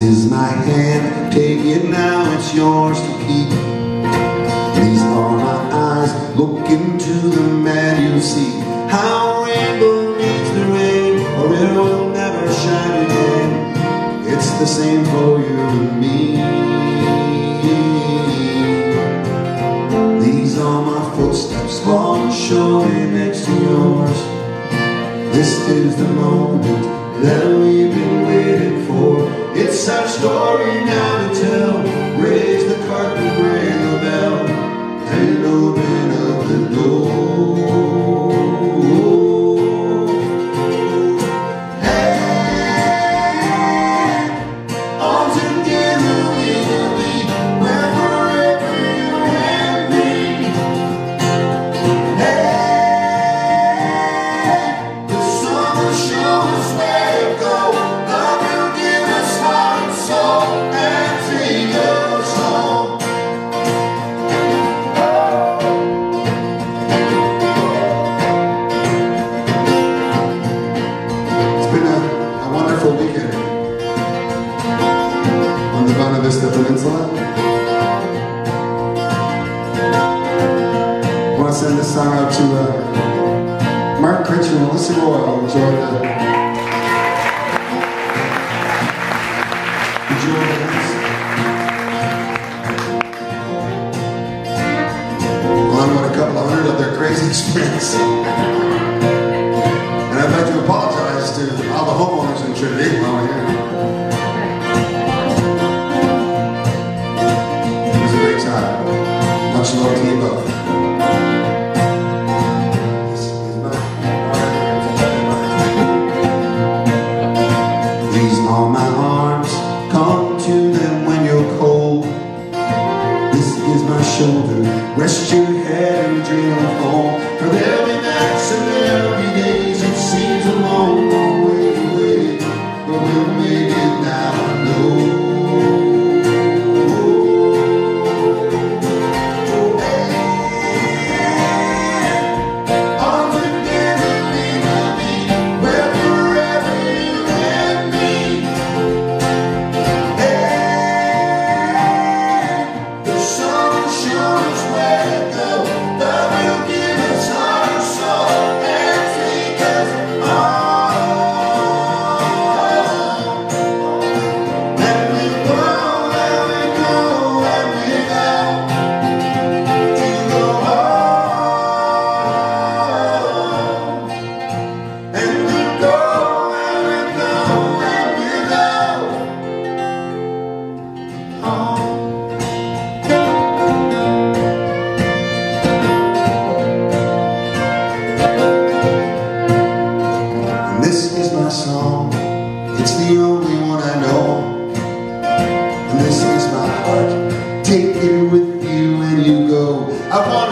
is my hand, take it now, it's yours to keep. These are my eyes, look into the man you see. How rainbow needs the rain, or it will never shine again. It's the same for you and me. These are my footsteps, falling surely next to yours. This is the moment that we've been waiting for. It's our story now to tell. Raise the curtain, ring song out to uh, Mark Critch and Melissa Royle. Enjoy the enjoy this. Along with a couple of hundred of their crazy experience. shoulder, rest your my song. It's the only one I know. And this is my heart. Take it with you when you go. I want